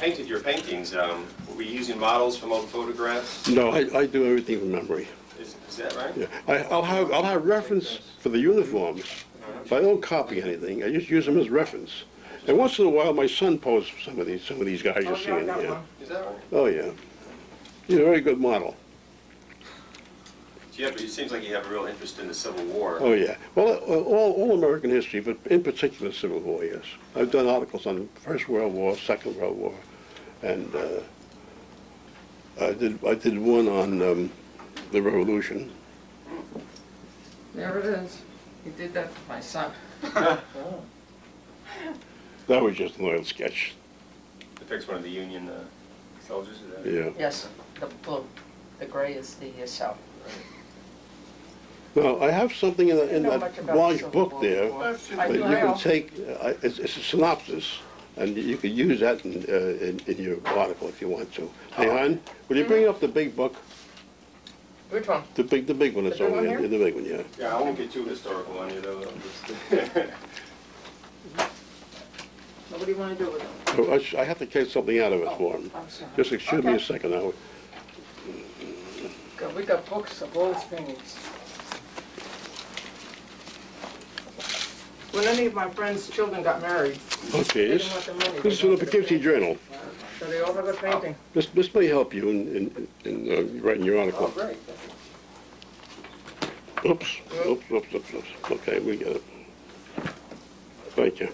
painted your paintings, um, were you using models from old photographs? No, I, I do everything from memory. Is, is that right? Yeah, I, I'll have, I'll have reference for the uniforms, but I don't copy anything, I just use them as reference. And once in a while, my son poses some of these, some of these guys you're seeing, yeah. Is that right? Oh, yeah. He's a very good model. Yeah, but it seems like you have a real interest in the Civil War. Oh, yeah. Well, uh, all, all American history, but in particular Civil War, yes. I've done articles on First World War, Second World War, and, uh, I did, I did one on, um, the Revolution. There it is. He did that for my son. That was just an oil sketch, Depicts one of the Union uh, soldiers, is that? yeah. Yes, the blue. The gray is the uh, south. Now, I have something in, the- in know that much about large Civil book War there, before. I do you can take, uh, it's, it's a synopsis, and you could use that in, uh, in, in your article if you want to. Hey, hon, will you bring up the big book? Which one? The big, the big one that's The big over one here, the big one, yeah. Yeah, I won't get too historical on you though. I'm What do you want to do with them? Oh, I sh- I have to take something out of it for him. I'm sorry. Just excuse me a second now. Good, We got books of all his When any of my friends' children got married, Okay, they this, didn't want the money. this is from the wanted Poughkeepsie. Journal. So they all have a painting. This, this may help you in, in, in uh, writing your Oh, article. great. Oops, oops, oops, oops, oops. Okay, we get it. Thank you.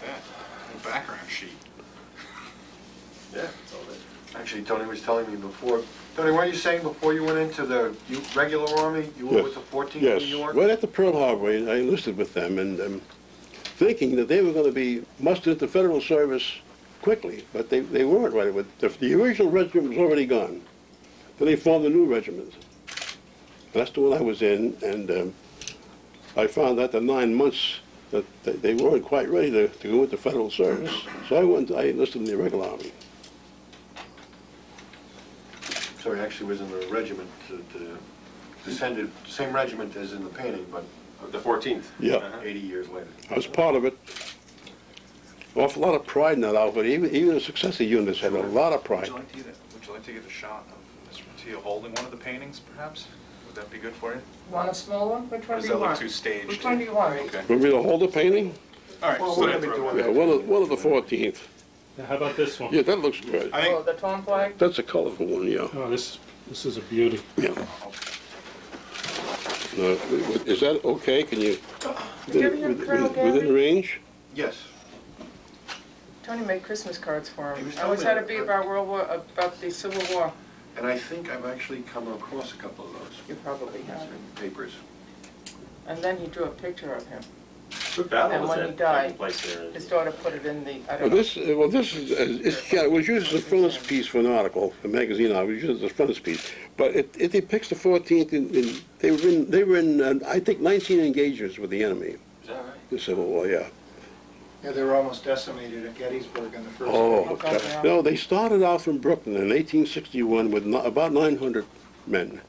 that, background sheet. Yeah, it's all there. Actually, Tony was telling me before, Tony, weren't you saying before you went into the you- regular army, you were Yes. with the 14th Yes, New York? right at the Pearl Harbor, I enlisted with them, and um, thinking that they were going to be mustered into federal service quickly, but they, they weren't right. With the, the original regiment was already gone. Then they formed a new regiment. That's the one I was in, and um, I found out the nine months that they, they weren't quite ready to, to go into federal service. So I went, I enlisted in the regular army. So he actually was in the regiment, that, uh, descended, same regiment as in the painting, but The 14th? Yeah. Uh-huh. 80 years later. I was part of it. Awful lot of pride in that outfit. Even, even the successor units had a lot of pride. Would you like to get, a- would you like to get a shot of Mr. Mateo holding one of the paintings, perhaps? Would that be good for you? Want a small one? Which Or one does do that you look want? too staged? Which one do you want? Okay. Want me to hold the painting? All right, Well, so we're then gonna be throw doing that. Yeah, one of, one of the 14th. Now, How about this one? Yeah, that looks good. I Oh, think, the torn flag? That's a colorful one, yeah. Oh, this, this is a beauty. Yeah. No, Is that okay? Can you? Did you ever hear within- Colonel Within Gary? range? Yes. Tony made Christmas cards for He him. was I always telling had me to be that. about World War, about the Civil War. And I think I've actually come across a couple of those You probably have. in papers. And then he drew a picture of him. What battle And was when that he died, taking place there? His daughter put it in the, I Well, don't know. this, uh, well, this is, uh, it's, yeah, it was used as a frontispiece for an article, a magazine article, it was used as a frontispiece. But it, it depicts the 14th, in, in, they were in, they were in, uh, I think, 19 engagements with the enemy, Is that right? the Civil War, yeah. Yeah, they were almost decimated at Gettysburg in the first. Oh, Okay, yeah. no, they started out from Brooklyn in 1861 with no- about 900 men.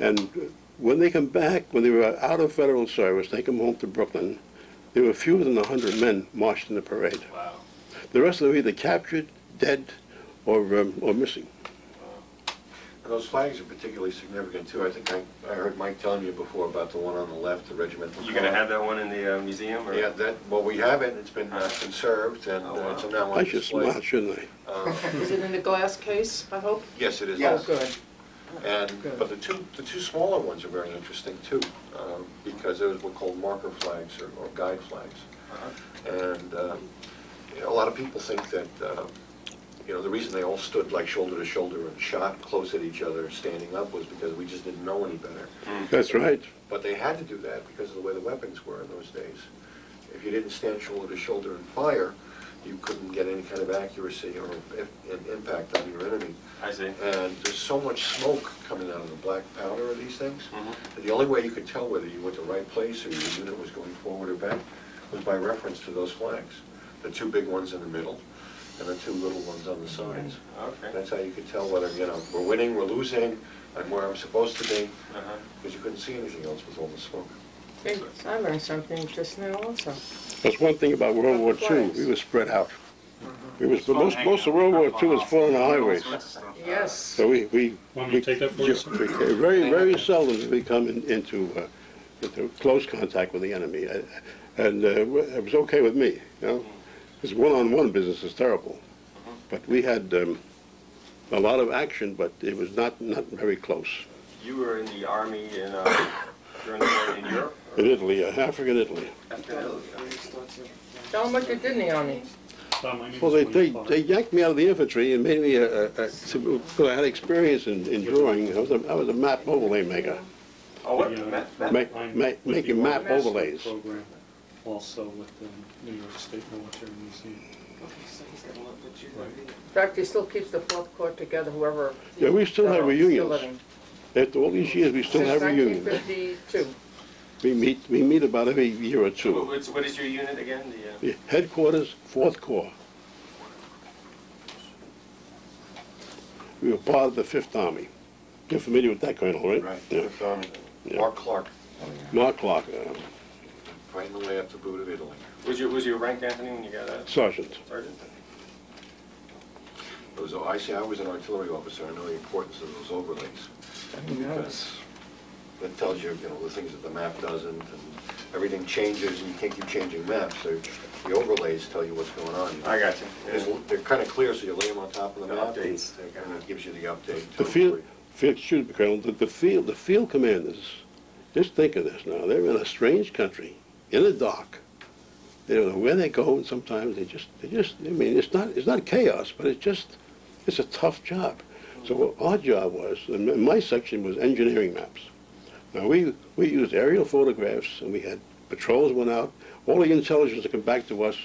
And uh, when they come back, when they were out of federal service, they come home to Brooklyn, there were fewer than 100 men marched in the parade. Wow. The rest of them were either captured, dead, or, um, or missing. And those flags are particularly significant too. I think I, I heard Mike telling you before about the one on the left, the regimental. You're gonna have that one in the uh, museum, or? Yeah, that, well, we have it, it's been uh, Uh. conserved and Oh, uh, wow. it's now I should display. smart, shouldn't I? Uh, Is it in a glass case, I hope? Yes, it is. Yes. Oh, good. And, but the two, the two smaller ones are very interesting too, um, because those were called marker flags or or guide flags. And um, you know, a lot of people think that, uh, you know, the reason they all stood like shoulder to shoulder and shot close at each other, standing up, was because we just didn't know any better. That's right. But they had to do that because of the way the weapons were in those days. If you didn't stand shoulder to shoulder and fire, you couldn't get any kind of accuracy or if- an impact on your enemy. I see. And there's so much smoke coming out of the black powder of these things. Mhm. that The only way you could tell whether you went to the right place or your unit was going forward or back was by reference to those flags. The two big ones in the middle and the two little ones on the sides. Okay. That's how you could tell whether, you know, we're winning, we're losing, I'm where I'm supposed to be, Uh-huh. because you couldn't see anything else with all the smoke. Hey, I learned something just now also. That's one thing about World War II, we were spread out. We was, most, most of World War II was fought on the highways. Yes. So we, we. Want me to take that for you, just- we- Very, very seldom did we come in- into, uh, into close contact with the enemy. Uh, And uh, it was okay with me, you know? Because one-on-one business is terrible. But we had um, a lot of action, but it was not, not very close. You were in the army in, uh, during the war in Europe? Or In Italy, uh, African Italy. After Italy? Tell them what you did in the army. Tom, my name Well, they, they, they yanked me out of the infantry and made me a, a, a- well, I had experience in, in drawing. I was a, I was a map overlay maker. Oh, what? The, uh, Map- map? Make, I'm make, making map overlays. Program, also with the New York State Military Museum. In fact, he still keeps the fourth corps together, whoever. Yeah, we still have reunions. living. After all these years, we still have Since reunions. 1952. We meet, we meet about every year or What- two. what's- What is your unit again? The, uh, The Headquarters, Fourth Corps. We were part of the Fifth Army. You're familiar with that colonel, right? Right, Yeah. with, um, Yeah. Mark Clark, Mark Clark, uh, right in the way up the boot of Italy. was your, was your rank, Anthony, when you got out? sergeant. Sergeant? It was, I see, I was an artillery officer, I know the importance of those overlays. Because that tells you, you know, the things that the map doesn't, and everything changes, and you can't keep changing maps, so the overlays tell you what's going on. I got you. There's- They're kind of clear, so you lay them on top of the The map. updates. And it gives you the update. The field, field, excuse me, Colonel, the, the field, the field commanders, just think of this now, they're in a strange country, in the dark. They don't know where they go, and sometimes they just, they just, I mean, it's not, it's not chaos, but it's just, it's a tough job. So what our job was, and my section was engineering maps. Now, we, we used aerial photographs, and we had patrols went out, all the intelligence that come back to us,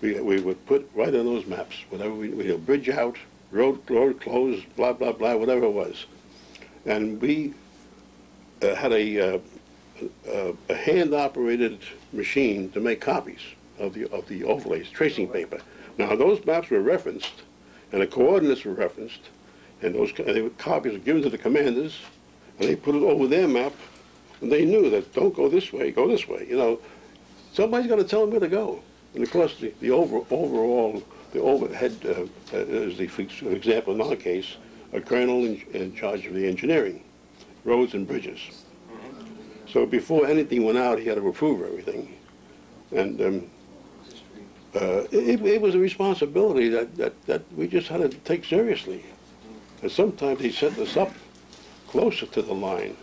we, we would put right on those maps, whatever we, we, know, bridge out, road, road closed, blah, blah, blah, whatever it was. And we uh, had a, uh, a, a hand-operated machine to make copies of the, of the overlays, tracing paper. Now, those maps were referenced, and the coordinates were referenced, and those, co- they were copies were given to the commanders, and they put it over their map, and they knew that, don't go this way, go this way, you know. Somebody's gotta tell them where to go. And of course, the, the over, overall, the overhead, uh, uh, is the, for example, in our case, a colonel in, in charge of the engineering, roads and bridges. So before anything went out, he had to approve everything. And, um, uh, it, it was a responsibility that, that, that we just had to take seriously. And sometimes he set us up closer to the line,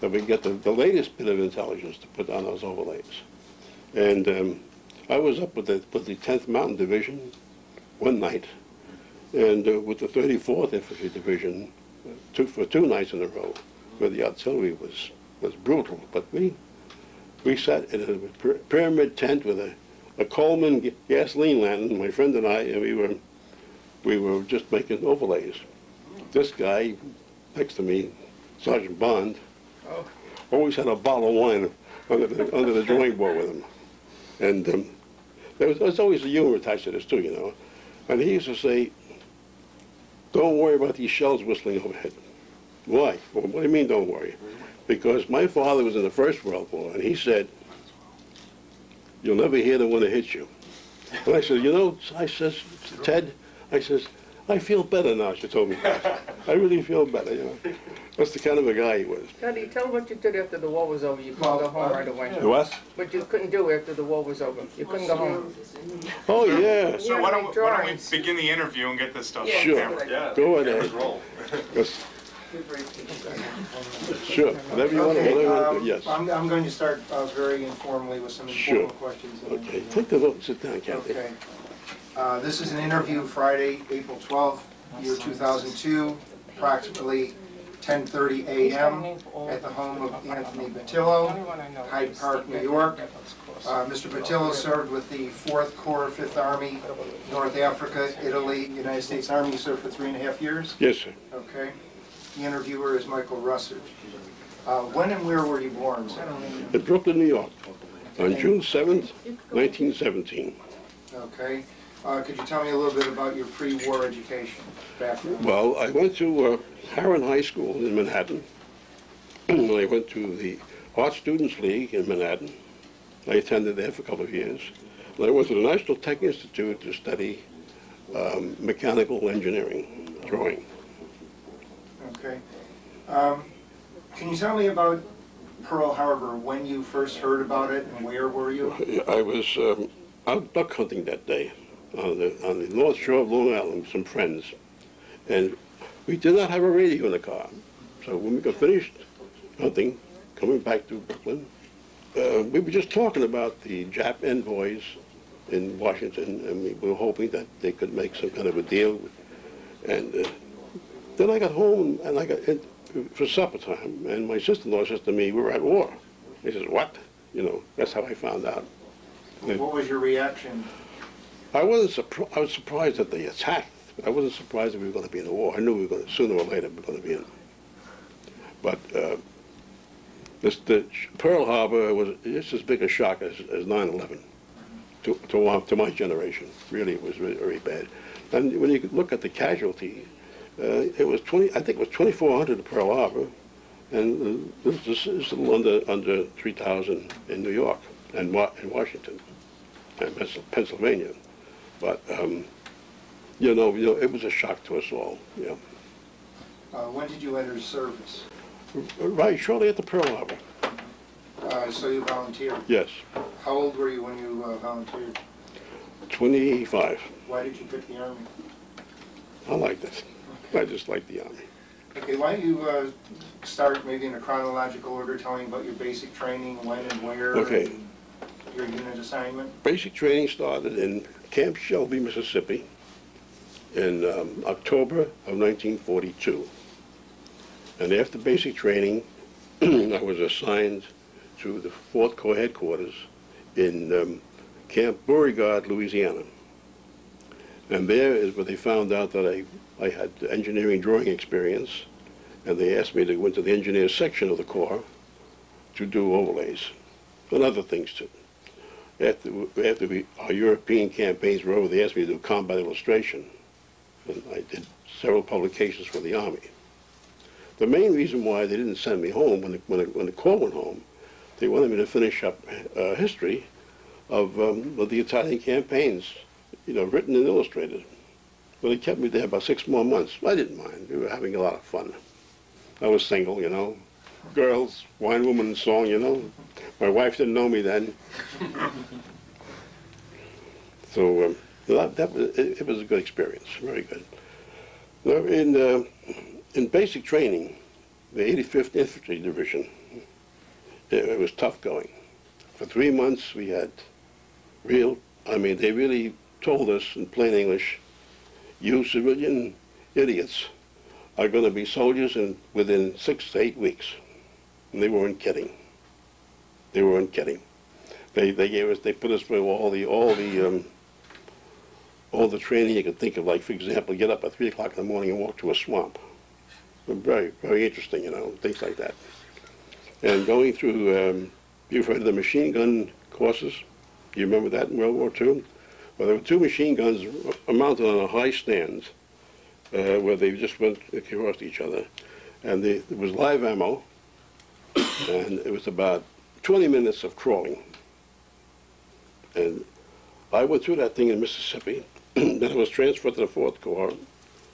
that we get the, the latest bit of intelligence to put on those overlays. And um, I was up with the, with the 10th Mountain Division one night, and uh, with the 34th Infantry Division uh, two, for two nights in a row, where the artillery was, was brutal. But we, we sat in a py- pyramid tent with a, a Coleman gasoline lantern, my friend and I, and we were, we were just making overlays. This guy next to me, Sergeant Bond, Oh. always had a bottle of wine under the, under the drawing board with him. And um, there was, there's always a humor attached to this too, you know. And he used to say, don't worry about these shells whistling overhead. Why? Well, what do you mean, don't worry? Because my father was in the First World War, and he said, you'll never hear the one that hits you. And I said, you know, I says, Ted, I says, I feel better now, she told me that. I really feel better, you know. That's the kind of a guy he was. Teddy, tell them what you did after the war was over. You couldn't go home right away. The what? What you couldn't do after the war was over. You couldn't go home. Oh, yeah. So Yeah, why don't, why don't we begin the interview and get this stuff Yeah. on Sure. camera? Yeah. Go cameras ahead. roll. Yes, Sure, whatever you want, whatever Okay, you want to um, do, yes. I'm, I'm going to start uh, very informally with some Sure. informal questions. and then- Okay, take the vote, sit down, Kathy. Okay. Uh, This is an interview Friday, April 12th, year 2002, approximately 10:30 a.m. at the home of Anthony Battillo, Hyde Park, New York. Uh, Mr. Battillo served with the 4th Corps, 5th Army, North Africa, Italy, United States Army. He served for three and a half years. Yes, sir. Okay. The interviewer is Michael Russert. Uh, When and where were you born, sir? In Brooklyn, New York, on June seventh, nineteen seventeen. Okay. Uh, Could you tell me a little bit about your pre-war education background? Well, I went to uh, High School in Manhattan. I went to the Art Students League in Manhattan. I attended there for a couple of years. And I went to the National Tech Institute to study um, mechanical engineering, drawing. Okay. Um, Can you tell me about Pearl Harbor, when you first heard about it and where were you? I was um, out duck hunting that day on the, on the north shore of Long Island with some friends. And we did not have a radio in the car. So when we got finished hunting, coming back to Brooklyn, uh, we were just talking about the Jap envoys in Washington, and we were hoping that they could make some kind of a deal. And uh, then I got home and I got for supper time, and my sister-in-law says to me, "We're at war." He says, "What?" You know, that's how I found out. What was your reaction? I wasn't. I was surprised that they attacked, but I wasn't surprised that we were going to be in a war. I knew we were going to sooner or later we were going to be in. But uh, this the Pearl Harbor was just as big a shock as, as 9/11 to to to my generation. Really, it was very, bad. And when you look at the casualty, uh, it was 20. I think it was 2,400 at Pearl Harbor, and this, this is a little under under 3,000 in New York and in Washington and Pennsylvania. But, um, you know, you know, it was a shock to us all, yeah. Uh, When did you enter service? Right, shortly at the Pearl Harbor, Uh, So you volunteered. yes, How old were you when you uh, volunteered? 25. Why did you pick the Army? I liked it. I just like the Army. Okay, why don't you uh, start maybe in a chronological order, telling about your basic training, when and where? Okay. and Your unit assignment? Basic training started in Camp Shelby, Mississippi in um, October of 1942. And after basic training, I was assigned to the 4th Corps headquarters in um, Camp Beauregard, Louisiana. And there is where they found out that I, I had engineering drawing experience, and they asked me to go into the engineers section of the Corps to do overlays and other things too after, after we, our European campaigns were over, they asked me to do combat illustration. And I did several publications for the Army. The main reason why they didn't send me home when the, when the, when the Corps went home, they wanted me to finish up uh, history of, um, of the Italian campaigns, you know, written and illustrated. Well, they kept me there about six more months. I didn't mind. We were having a lot of fun. I was single, you know. Girls, wine, woman, song, you know. My wife didn't know me then. So um, that, was, it, it was a good experience, very good. Now, in, uh, in basic training, the 85th Infantry Division, it, it was tough going. For three months, we had real, I mean, they really told us in plain English, you civilian idiots are going to be soldiers in, within six to eight weeks. And they weren't kidding. They weren't kidding. They, they gave us, they put us through all the, all the, um, all the training you could think of, like, for example, get up at three o'clock in the morning and walk to a swamp. Very, very interesting, you know, things like that. And going through, um, you've heard of the machine gun courses? You remember that in World War II? Well, there were two machine guns mounted on a high stand, uh, where they just went across each other. And the, there was live ammo, and it was about 20 minutes of crawling. And I went through that thing in Mississippi, then I was transferred to the Fourth Corps,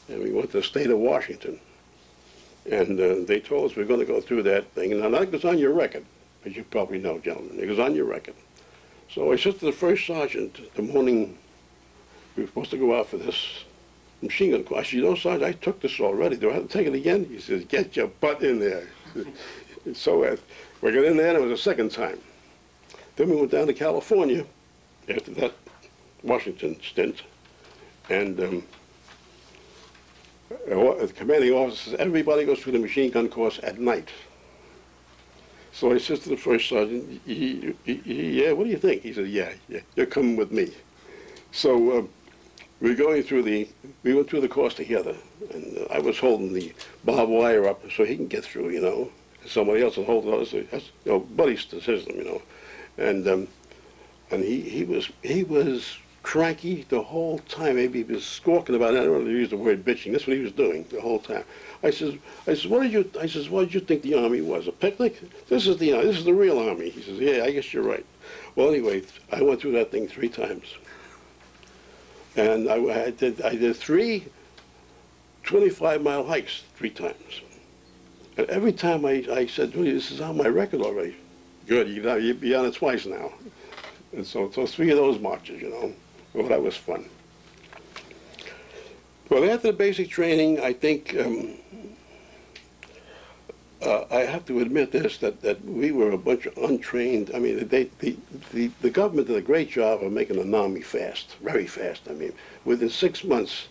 and we went to the state of Washington. And uh, they told us we are going to go through that thing. Now, that goes on your record, as you probably know, gentlemen. It goes on your record. So I said to the first sergeant the morning we were supposed to go out for this machine gun said, you know, Sergeant, I took this already. Do I have to take it again? He says, get your butt in there. so uh, we got in there, and it was a second time. Then we went down to California after that Washington stint, and um, the commanding officer says, everybody goes through the machine gun course at night. So I said to the first sergeant, "Y- y- y- yeah, what do you think? He said, yeah, yeah, you're coming with me. So um, we were going through the, we went through the course together, and uh, I was holding the barbed wire up so he can get through, you know. Somebody else and holding on, so that's, you know, buddy system, you know. And um, and he, he was he was cranky the whole time. Maybe he was squawking about it. I don't want to use the word bitching. That's what he was doing the whole time. I says, I says, what did you? I says, what did you think the army was? A picnic? This is the this is the real army. He says, yeah, I guess you're right. Well, anyway, I went through that thing three times, and I, I did I did three 25 mile hikes three times. Every time I, I said, "Well, this is on my record already. Good, you you'd be on it twice now. And so, so three of those marches, you know, well, that was fun. Well, after the basic training, I think, um, uh, I have to admit this, that, that we were a bunch of untrained, I mean, they, the, the, the government did a great job of making the army fast, very fast. I mean, within six months,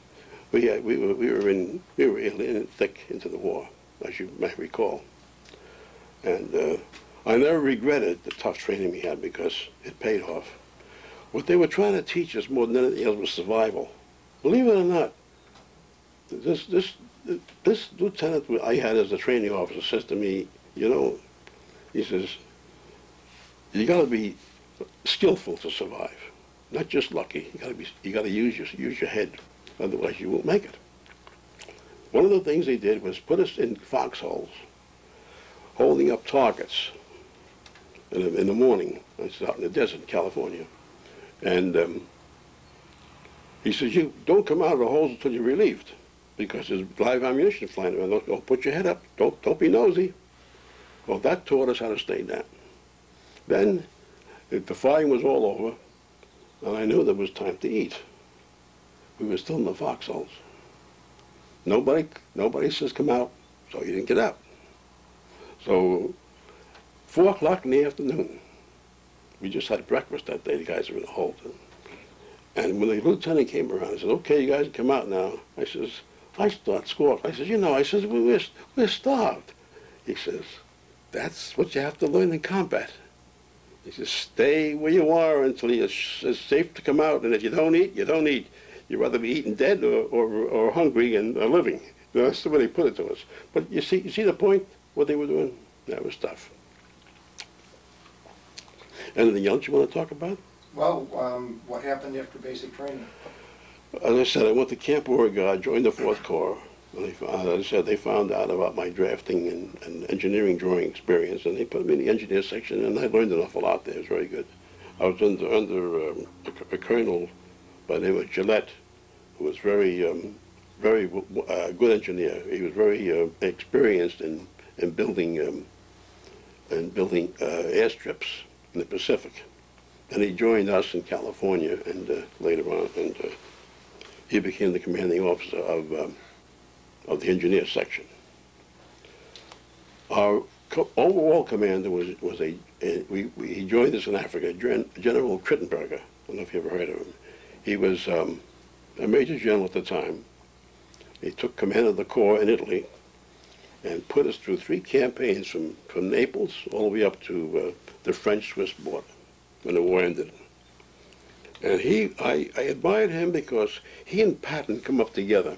we, had, we, were, we were in, we were in thick into the war, as you may recall. And uh, I never regretted the tough training we had because it paid off. What they were trying to teach us more than anything else was survival. Believe it or not, this, this, this lieutenant I had as a training officer says to me, you know, he says, you got to be skillful to survive, not just lucky. You got to be, you got to use your, use your head, otherwise you won't make it. One of the things they did was put us in foxholes, holding up targets in the, in the morning. It's out in the desert, California, and um, he says, you don't come out of the holes until you're relieved because there's live ammunition flying around. Don't, don't put your head up. Don't, don't be nosy. Well, that taught us how to stay down. Then the fighting was all over, and I knew there was time to eat. We were still in the foxholes. Nobody, nobody says come out, so you didn't get out. So, four o'clock in the afternoon, we just had breakfast that day. The guys were in the hold. And when the lieutenant came around, he said, okay, you guys come out now. I says, I start squawking. I says, you know, I says, we- we're, we're starved. He says, that's what you have to learn in combat. He says, stay where you are until it's safe to come out. And if you don't eat, you don't eat. You'd rather be eaten dead or, or, or hungry and uh, living. You know, that's the way they put it to us. But you see, you see the point, what they were doing? That was tough. Anything else you want to talk about? Well, um, what happened after basic training? As I said, I went to Camp Beauregard, joined the Fourth Corps. And they, found- as I said, they found out about my drafting and, and engineering drawing experience, and they put me in the engineer section, and I learned an awful lot there. It was very good. I was under, under um, a, a colonel the name of Gillette, who was very, um, very uh, good engineer. He was very uh, experienced in, in building, um, in building uh, airstrips in the Pacific. And he joined us in California, and uh, later on, and uh, he became the commanding officer of, um, of the engineer section. Our co- overall commander was, was a, a we, we, he joined us in Africa, Gen, General Crittenberger. I don't know if you ever heard of him. He was um, a major general at the time. He took command of the Corps in Italy and put us through three campaigns from, from Naples all the way up to uh, the French-Swiss border when the war ended. And he, I, I admired him because he and Patton come up together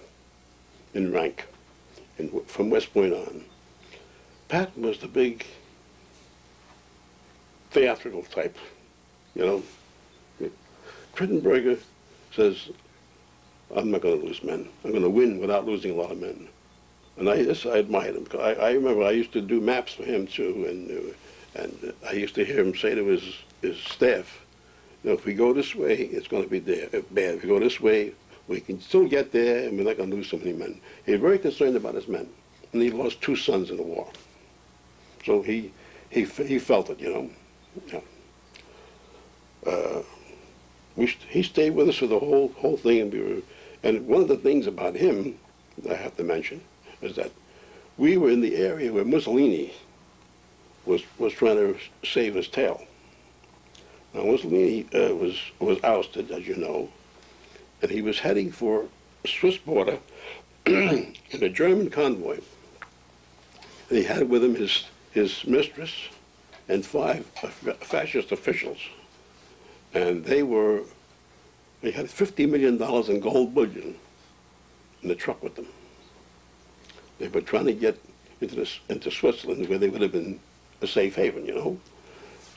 in rank and from West Point on. Patton was the big theatrical type, you know. Crittenberger says, I'm not going to lose men. I'm going to win without losing a lot of men. And I, this, I admired him. I, I remember I used to do maps for him too, and, uh, and I used to hear him say to his, his staff, you know, if we go this way, it's going to be there, uh, bad. If we go this way, we can still get there, and we're not going to lose so many men. He was very concerned about his men, and he lost two sons in the war. So he, he, he felt it, you know. Yeah. We, he stayed with us for the whole, whole thing, and we were, and one of the things about him I have to mention is that we were in the area where Mussolini was, was trying to save his tail. Now Mussolini uh, was, was ousted, as you know, and he was heading for Swiss border in a German convoy. And he had with him his, his mistress and five fascist officials. And they were, they had $50 million in gold bullion in the truck with them. They were trying to get into, this, into Switzerland where they would have been a safe haven, you know.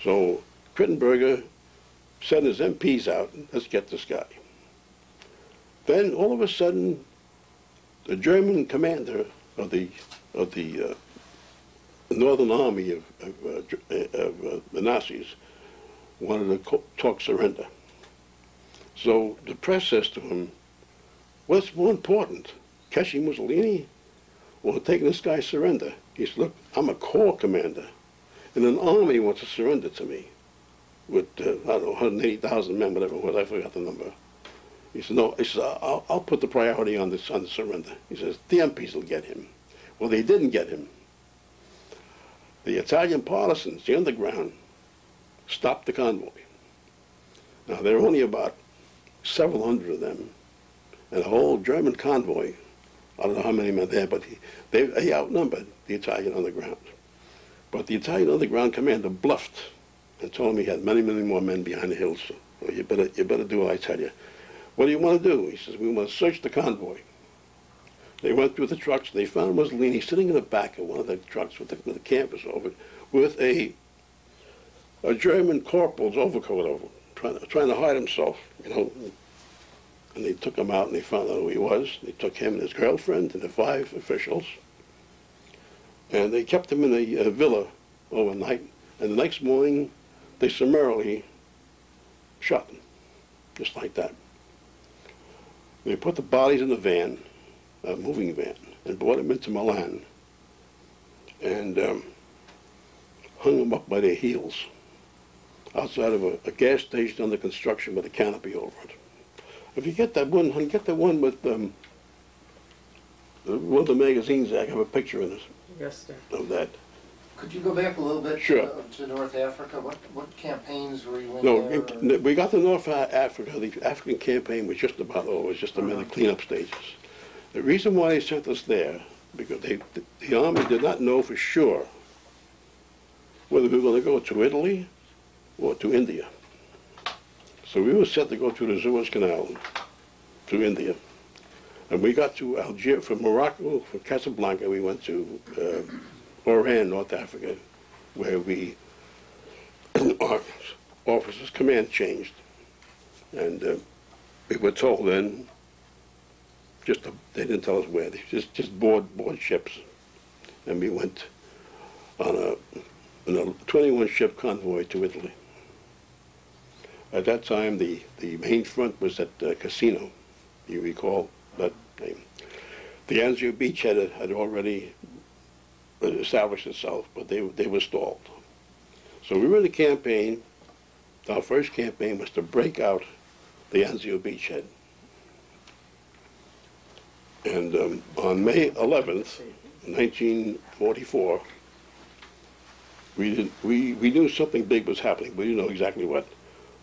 So Crittenberger sent his MPs out, let's get this guy. Then, all of a sudden, the German commander of the, of the uh, Northern Army of, of, uh, of uh, the Nazis wanted to talk surrender. So the press says to him, what's more important, catching Mussolini or taking this guy's surrender? He said, look, I'm a corps commander, and an army wants to surrender to me with, uh, I don't know, 180,000 men, whatever it was, I forgot the number. He said, no, he said, I'll, I'll put the priority on this, on the surrender. He says, the MPs will get him. Well, they didn't get him. The Italian partisans, the underground, stopped the convoy. Now, there were only about several hundred of them, and a whole German convoy, I don't know how many men there, but he, they, they outnumbered the Italian underground. But the Italian underground commander bluffed and told him he had many, many more men behind the hills. So you better, you better do what I tell you. What do you want to do? He says, we want to search the convoy. They went through the trucks. They found Mussolini sitting in the back of one of the trucks with the, with the canvas over it, with a a German corporal's overcoat over, trying to, trying to hide himself, you know. And they took him out and they found out who he was. They took him and his girlfriend and the five officials. And they kept him in a villa overnight. And the next morning, they summarily shot him, just like that. They put the bodies in a van, a moving van, and brought him into Milan. And um, hung them up by their heels outside of a, a gas station under construction with a canopy over it. If you get that one, honey, get the one with um, the, one of the magazines. I have a picture in this, Yes, sir. of that. Could you go back a little bit Sure. uh, to North Africa? What, what campaigns were you in No, there? it- we got to North Africa. The African campaign was just about over. It was just a minute cleanup stages. The reason why they sent us there, because they, the, the army did not know for sure whether we were going to go to Italy or to India. So we were set to go through the Suez Canal to India. And we got to Algiers, from Morocco, from Casablanca, we went to uh, Oran, North Africa, where we, our officers' command changed. And uh, we were told then, just, they didn't tell us where, they just, just board, board ships. And we went on a, on a 21 ship convoy to Italy. At that time, the, the main front was at uh, Cassino. You recall that name. The Anzio beachhead had already uh, established itself, but they, they were stalled. So we were in the campaign. Our first campaign was to break out the Anzio beachhead. And um, on May 11th, 1944, we, did, we, we knew something big was happening. We didn't know exactly what.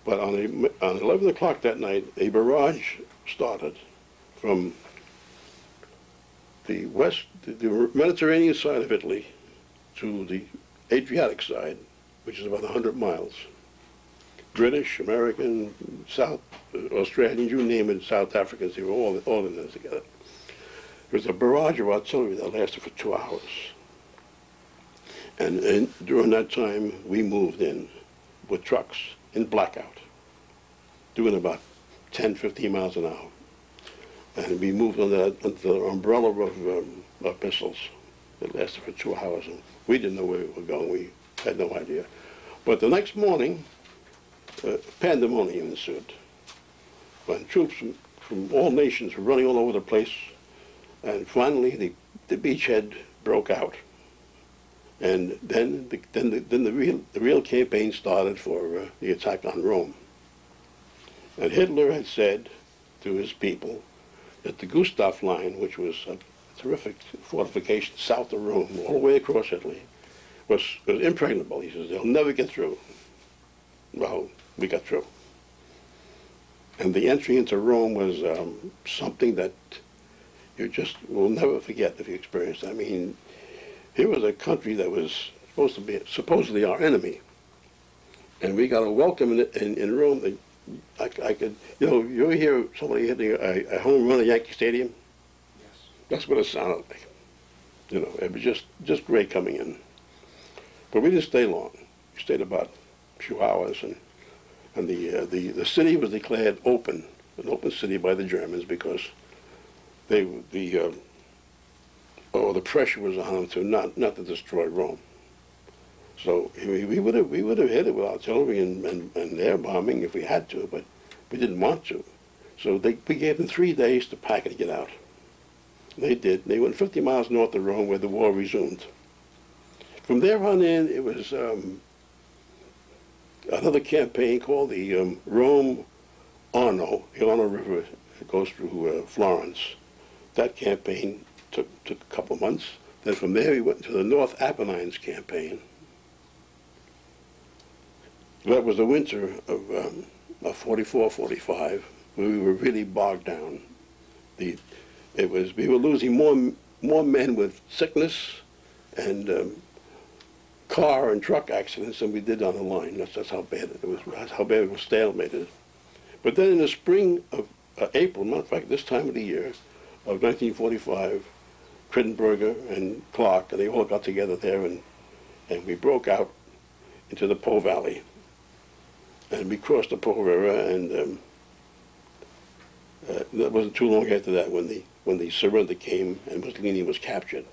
But on, on 11 o'clock that night, a barrage started from the west, the- Mediterranean side of Italy to the Adriatic side, which is about 100 miles. British, American, South, Australians, you name it, South Africans, they were all, all in there together. There was a barrage of artillery that lasted for two hours. And, and during that time, we moved in with trucks in blackout, doing about 10, 15 miles an hour. And we moved under, under the umbrella of, um, of missiles that lasted for two hours. And we didn't know where we were going. We had no idea. But the next morning, uh, pandemonium ensued. When troops from, from all nations were running all over the place. And finally, the, the beachhead broke out. And then the, then the, then the real the real campaign started for uh, the attack on Rome. And Hitler had said to his people that the Gustav Line, which was a terrific fortification south of Rome, all the way across Italy, was, was impregnable. He says they'll never get through. Well, we got through. And the entry into Rome was um, something that you just will never forget if you experience. I mean, here was a country that was supposed to be supposedly our enemy, and we got a welcome in, in, in Rome. That I, I could, you know, you hear somebody hitting a, a home run at Yankee Stadium? Yes. That's what it sounded like. You know, it was just just great coming in. But we didn't stay long. We stayed about a few hours, and And the, uh, the, the city was declared open, an open city by the Germans because they, the, uh, oh, the pressure was on them to not, not to destroy Rome. So we, we would have, we would have hit it with artillery and, and, and air bombing if we had to, but we didn't want to. So they, we gave them three days to pack and get out. They did. They went 50 miles north of Rome where the war resumed. From there on in, it was um, another campaign called the um, Rome Arno, the Arno River. Goes through uh, Florence. That campaign took, took a couple months. Then from there, we went to the North Apennines campaign. That was the winter of, um, of 44, 45, where we were really bogged down. The, it was, we were losing more, more men with sickness and um, car and truck accidents than we did on the line. That's, that's how bad it was, how bad it was stalemated. But then in the spring of uh, April, matter of fact, this time of the year of 1945, Crittenberger and Clark, and they all got together there, and, and we broke out into the Po Valley. And we crossed the Po River, and um, uh, that wasn't too long after that when the when the surrender came and Mussolini was captured.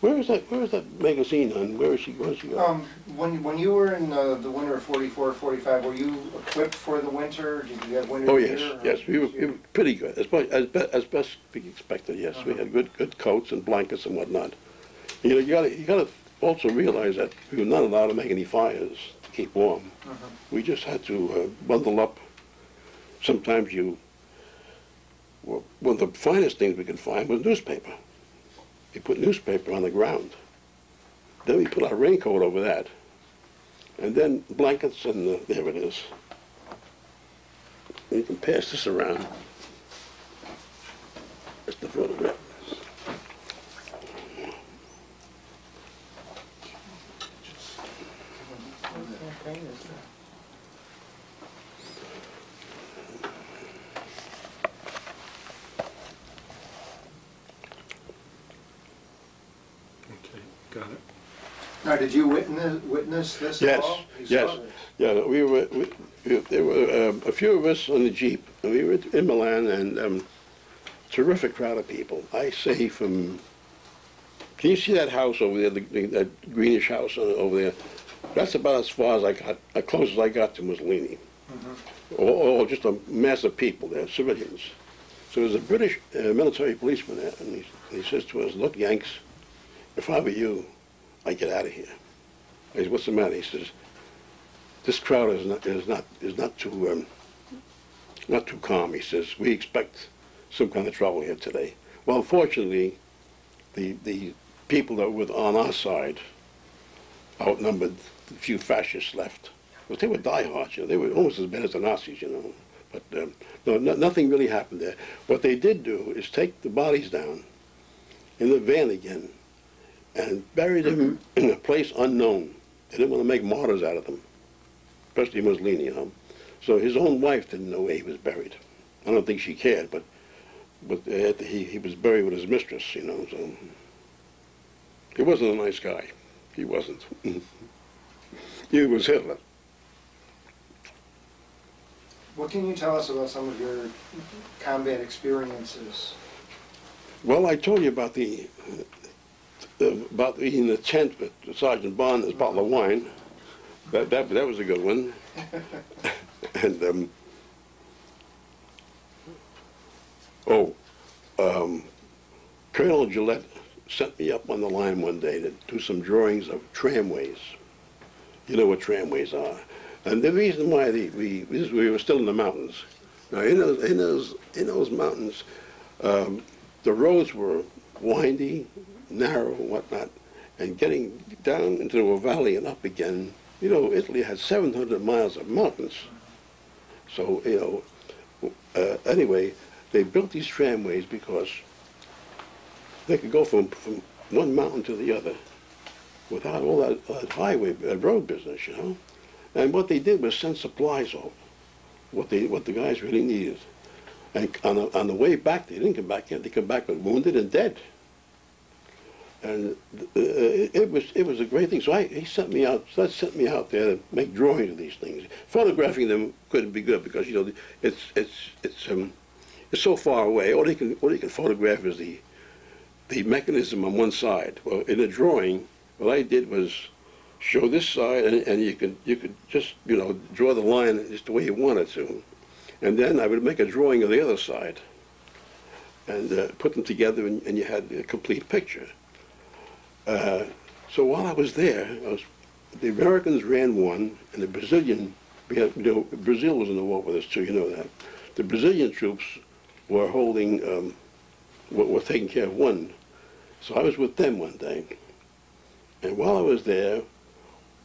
Where is that? Where is that magazine on? Where is she? Where is she? going? Um, when, when you were in uh, the winter of 44, 45, were you equipped for the winter? Did you have winter Oh, yes, or- yes, we were, we were pretty good, as much, as, be- as best we expected, yes. We had good, good coats and blankets and whatnot. You know, you gotta, you gotta also realize that we were not allowed to make any fires to keep warm. We just had to uh, bundle up. Sometimes you, well, one of the finest things we could find was newspaper. We put newspaper on the ground. Then we put our raincoat over that. And then blankets and, uh, there it is. You can pass this around. That's the photograph. Okay, got it. Now, did you witness, witness this at Yes, all? You yes. saw? Yeah, we were, we, we- there were um, a few of us on the Jeep, we were in Milan, and um, terrific crowd of people. I say from, can you see that house over there, the, the- that greenish house over there? That's about as far as I got, as close as I got to Mussolini. All, all just a mass of people there, civilians. So there's a British uh, military policeman there, and he, he says to us, look, Yanks, if I were you, I'd get out of here. I said, what's the matter? He says, this crowd is not, is not, is not too, um, not too calm. He says, we expect some kind of trouble here today. Well, fortunately, the, the people that were on our side outnumbered the few fascists left. But they were diehards, you know, they were almost as bad as the Nazis, you know. But um, no, no, nothing really happened there. What they did do is take the bodies down in the van again and buried them in a place unknown. They didn't want to make martyrs out of them, especially Mussolini, you know. So his own wife didn't know where he was buried. I don't think she cared, but but uh, he he was buried with his mistress, you know. So he wasn't a nice guy. He wasn't. Neither was Hitler. What can you tell us about some of your combat experiences? Well, I told you about the, uh, about eating the tent with Sergeant Bond, his bottle of wine. That, that, that was a good one. and, um, oh, um, Colonel Gillette sent me up on the line one day to do some drawings of tramways. You know what tramways are. And the reason why the, we, we were still in the mountains. Now, in those, in those, in those mountains, um, the roads were windy, narrow, and whatnot, and getting down into a valley and up again. You know, Italy has 700 miles of mountains. So, you know, uh, anyway, they built these tramways because they could go from, from one mountain to the other without all that, that highway, road business, you know. And what they did was send supplies over, what they, what the guys really needed. And on the, on the way back, they didn't come back yet. They come back with wounded and dead. And uh, it was, it was a great thing. So I, he sent me out, that sent me out there to make drawings of these things. Photographing them couldn't be good because, you know, it's, it's, it's, um, it's so far away. All you can, all you can photograph is the, the mechanism on one side. Well, in a drawing, what I did was show this side, and, and you could, you could just, you know, draw the line just the way you wanted to. And then I would make a drawing of the other side and uh, put them together, and, and you had a complete picture. Uh, so while I was there, I was, the Americans ran one, and the Brazilian, you know, Brazil was in the war with us too, you know that. The Brazilian troops were holding, um, were, were taking care of one. So I was with them one day, and while I was there,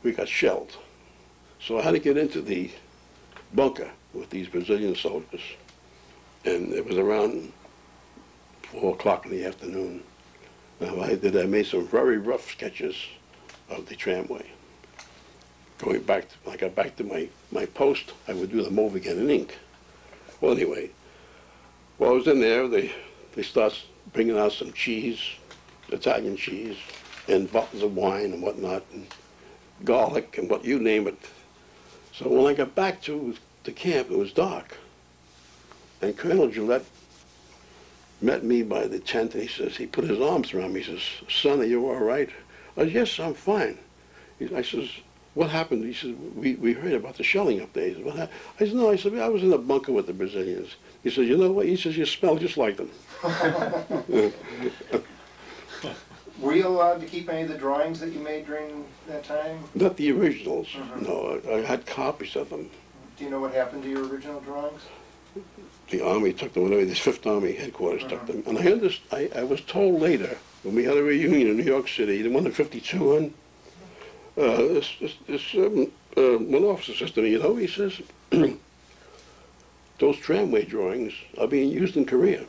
we got shelled. So I had to get into the bunker with these Brazilian soldiers, and it was around four o'clock in the afternoon. I did, I made some very rough sketches of the tramway. Going back, to, when I got back to my, my post, I would do them over again in ink. Well, anyway, while I was in there, they, they start bringing out some cheese, Italian cheese, and bottles of wine and whatnot, and garlic and what you name it. So when I got back to the camp, it was dark. And Colonel Gillette met me by the tent and he says, he put his arms around me. He says, son, are you all right? I said, yes, I'm fine. He, I says, what happened? He said, we, we heard about the shelling up there. He said, what hap-" I said, no, I said, I was in a bunker with the Brazilians. He said, you know what? He says, you smell just like them. Were you allowed to keep any of the drawings that you made during that time? Not the originals. Mhm. No, I, I had copies of them. Do you know what happened to your original drawings? The army took them away, the Fifth Army headquarters took them. And I underst I, I was told later, when we had a reunion in New York City, the one in 52 one, uh, this, this, this um, uh, one officer says to me, you know, he says, those tramway drawings are being used in Korea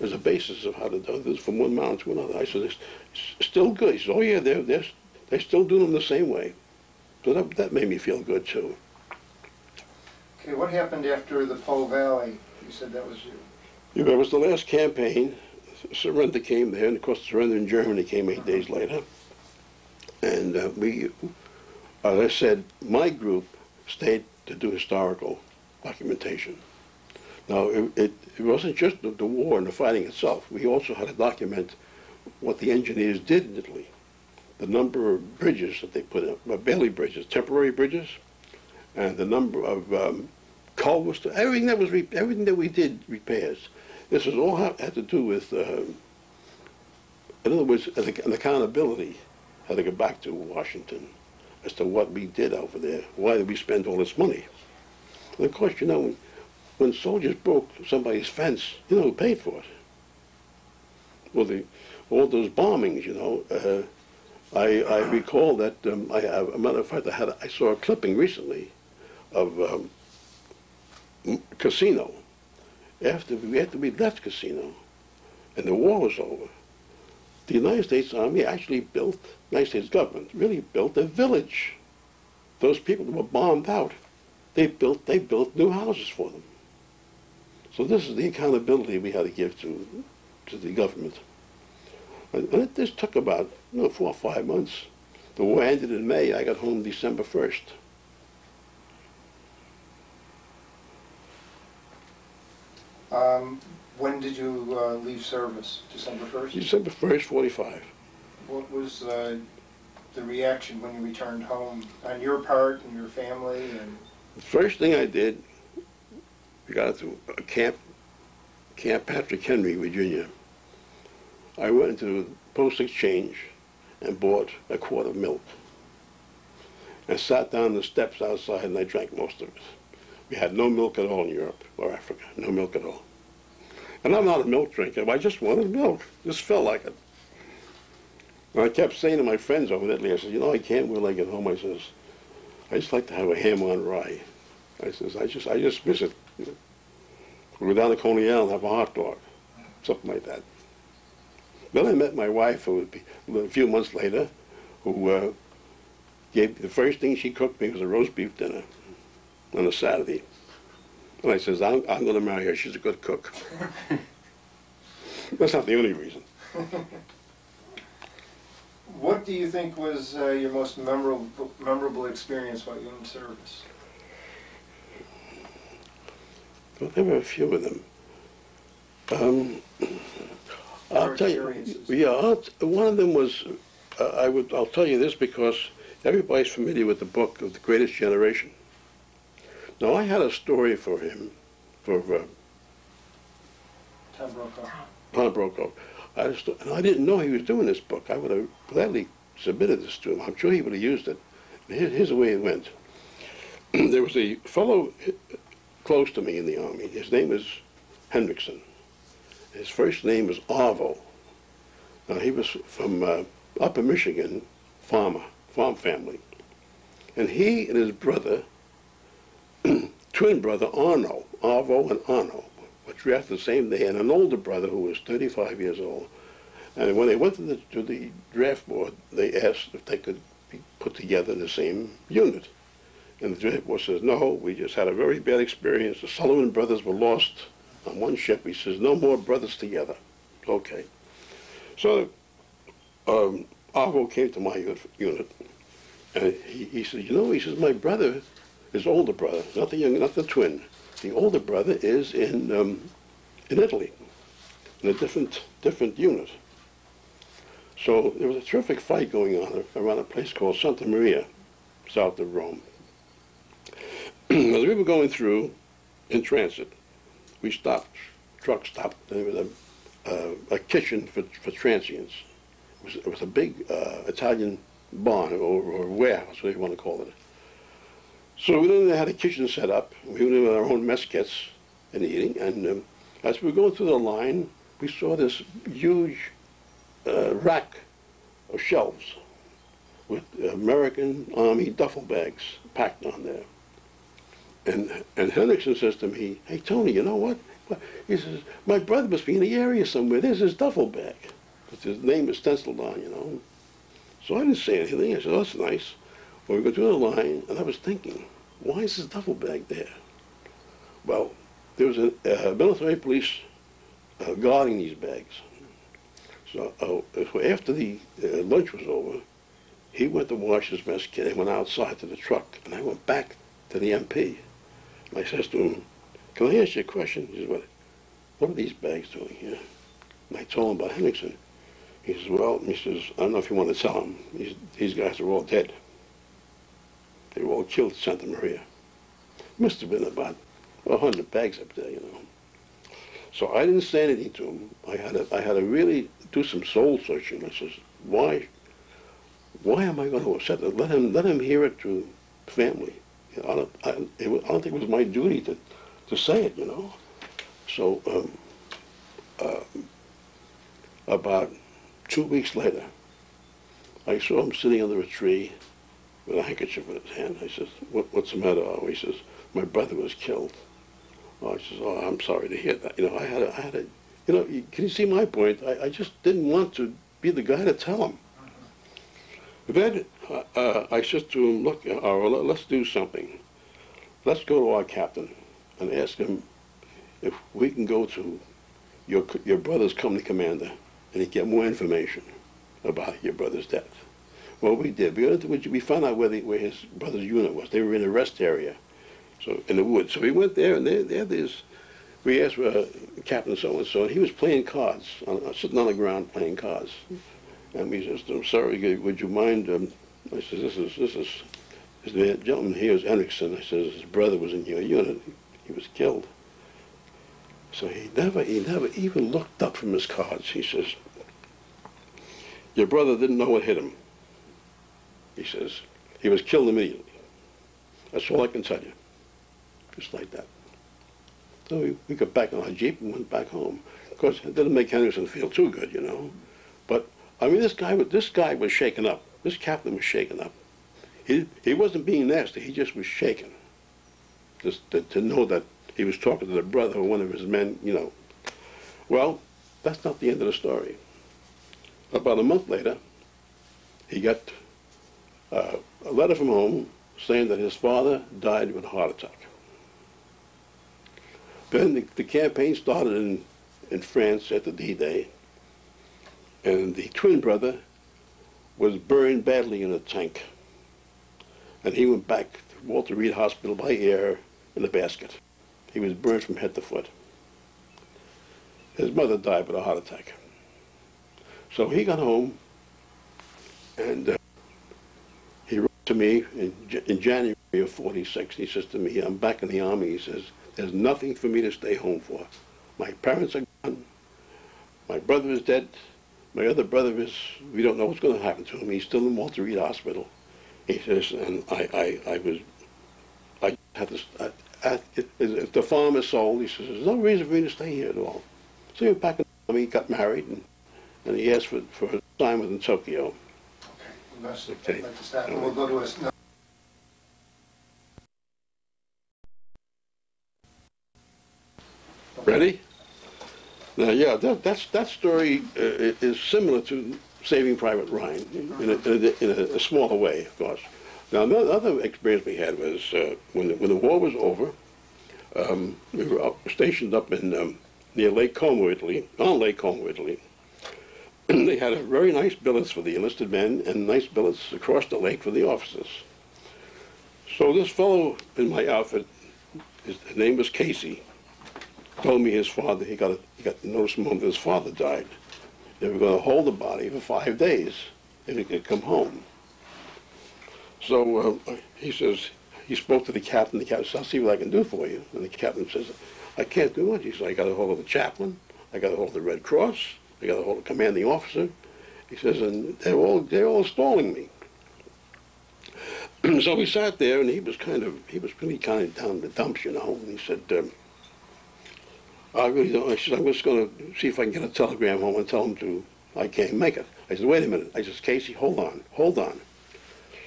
as a basis of how to do this from one mountain to another. I said, it's, still good. He said, oh yeah, they're, they're, they're still doing them the same way. So that, that made me feel good too. Okay, what happened after the Po Valley? You said that was you. Yeah, That was the last campaign. Surrender came there, and of course, surrender in Germany came eight days later. And uh, we, as I said, my group stayed to do historical documentation. Now, it, it, it wasn't just the, the war and the fighting itself. We also had to document what the engineers did in Italy, the number of bridges that they put in, uh, Bailey bridges, temporary bridges, and the number of um, culverts, everything that was, everything that we did repairs. This was all had, to do with, um, in other words, an accountability had to go back to Washington as to what we did over there. Why did we spend all this money? And of course, you know, when, when soldiers broke somebody's fence, you know who paid for it? Well, the, all those bombings, you know, uh, I, I recall that, um, I, a matter of fact, I had, I saw a clipping recently of um, Cassino. After we, after we left Cassino and the war was over, the United States Army actually built, United States government really built a village. Those people that were bombed out, they built, they built new houses for them. So this is the accountability we had to give to, to the government. And, and it, this took about, you know, four or five months. The war ended in May. I got home December 1st. Um, when did you uh, leave service? December 1st? December 1st, 45. What was uh, the reaction when you returned home on your part and your family and? The first thing I did, we got to a camp, Camp Patrick Henry, Virginia. I went into Post Exchange and bought a quart of milk. And sat down the steps outside and I drank most of it. We had no milk at all in Europe or Africa, no milk at all. And I'm not a milk drinker, but I just wanted milk. Just felt like it. And I kept saying to my friends over in Italy, I said, you know, I can't wait till I get home. I says, I just like to have a ham on rye. I says, I just, I just miss it. You know. Go down to Coney Island, and have a hot dog, something like that. Then I met my wife, who a few months later, who uh, gave the first thing she cooked me was a roast beef dinner on a Saturday. And I says, I'm, I'm going to marry her. She's a good cook. That's not the only reason. What do you think was uh, your most memorable, memorable experience while you were in service? Well, there were a few of them. Um, I'll tell you, yeah, I'll one of them was, uh, I would, I'll tell you this because everybody's familiar with the book of The Greatest Generation. Now, I had a story for him, for uh, Tom Brokaw. Tom Brokaw. I just, and I didn't know he was doing this book. I would have gladly submitted this to him. I'm sure he would have used it. Here- Here's the way it went. there was a fellow close to me in the army. His name was Hendrickson. His first name was Arvo. Now, he was from uh, Upper Michigan, farmer, farm family. And he and his brother, twin brother Arno, Arvo and Arno, were drafted the same day, and an older brother who was 35 years old. And when they went to the, to the draft board, they asked if they could be put together in the same unit. And the draft board says, no, we just had a very bad experience. The Sullivan brothers were lost on one ship. He says, no more brothers together. Okay. So um, Arvo came to my unit, and he, he said, you know, he says, my brother, his older brother, not the young, not the twin, the older brother is in um, in Italy, in a different different unit. So there was a terrific fight going on around a place called Santa Maria, south of Rome. As we were going through in transit, we stopped, truck stopped, there was a, uh, a kitchen for, for transients. It was, it was a big uh, Italian barn or, or warehouse, whatever you want to call it. So we then had a kitchen set up. We in our own mess kits and eating. And um, as we were going through the line, we saw this huge uh, rack of shelves with American Army duffel bags packed on there. And, and Henriksen says to me, hey, Tony, you know what? He says, my brother must be in the area somewhere. There's his duffel bag. But his name is stenciled on, you know. So I didn't say anything. I said, oh, that's nice. Well, we go through the line, and I was thinking, why is this duffel bag there? Well, there was a uh, military police uh, guarding these bags. So uh, after the uh, lunch was over, he went to wash his mess kit and went outside to the truck, and I went back to the MP. And I says to him, can I ask you a question? He says, what, what are these bags doing here? And I told him about Henriksen. He says, well, he says, I don't know if you want to tell him. These guys are all dead. They were all killed at Santa Maria. Must have been about a hundred bags up there, you know. So I didn't say anything to him. I had to, I had to really do some soul searching. I says, why, why am I going to upset him? Let him, let him hear it through family. You know, I don't, I, it, I don't think it was my duty to, to say it, you know. So, um, uh, about two weeks later, I saw him sitting under a tree with a handkerchief in his hand. I says, what, what's the matter? Oh, he says, my brother was killed. Oh, I says, oh, I'm sorry to hear that. You know, I had a, I had a, you know, you- can you see my point? I, I just didn't want to be the guy to tell him. Then uh, uh, I said to him, look, uh, let- let's do something. Let's go to our captain and ask him if we can go to your, your brother's company commander and he get more information about your brother's death. Well, we did. We, found out where, the, where his brother's unit was. They were in a rest area, so in the woods. So we went there, and there, there there's. We asked uh, Captain so and he was playing cards, on, uh, sitting on the ground playing cards. And we says, "I'm sorry, would you mind?" Um, I says, "This is this is this gentleman here is Henriksen." I says, "His brother was in your unit. He was killed." So he never he never even looked up from his cards. He says, "Your brother didn't know what hit him." He says, "He was killed immediately." That's all I can tell you. Just like that. So we, we got back on our Jeep and went back home. Of course, it didn't make Henderson feel too good, you know. But, I mean, this guy, was this guy was shaken up. This captain was shaken up. He, he wasn't being nasty. He just was shaken. Just to, to know that he was talking to the brother of one of his men, you know. Well, that's not the end of the story. About a month later, he got uh, a letter from home saying that his father died of a heart attack. Then the, the campaign started in, in France at the D-Day, and the twin brother was burned badly in a tank. And he went back to Walter Reed Hospital by air in a basket. He was burned from head to foot. His mother died with a heart attack. So he got home and uh, to me in, in January of 46. He says to me, I'm back in the army. He says, there's nothing for me to stay home for. My parents are gone. My brother is dead. My other brother is, we don't know what's going to happen to him. He's still in Walter Reed Hospital. He says, and I, I, I was, I had to, I, I, if the farm is sold, he says, there's no reason for me to stay here at all. So he went back in the army, got married, and, and he asked for, for a assignment in Tokyo. Okay, we must Okay. let this happen. We'll go to a, s- no, Ready? Now, yeah, that, that's, that story uh, i- is similar to Saving Private Ryan in a, in a, in a, a smaller way, of course. Now, another other experience we had was uh, when, the, when the war was over, um, we were up, stationed up in um, near Lake Como, Italy, on Lake Como, Italy. they had a very nice billets for the enlisted men and nice billets across the lake for the officers. So this fellow in my outfit, his, name was Casey told me his father, he got, a, he got the notice from home that his father died. They were going to hold the body for five days if he could come home. So uh, he says, he spoke to the captain. The captain says, I'll see what I can do for you. And the captain says, I can't do much. He says, I got a hold of the chaplain. I got a hold of the Red Cross. A hold of the commanding officer. He says, and they're all, they're all stalling me. so we sat there, and he was kind of, he was really kind of down the dumps, you know. And he said, um, I really don't. I said, I'm just going to see if I can get a telegram home and tell them to, I can't make it. I said, wait a minute. I said, Casey, hold on, hold on.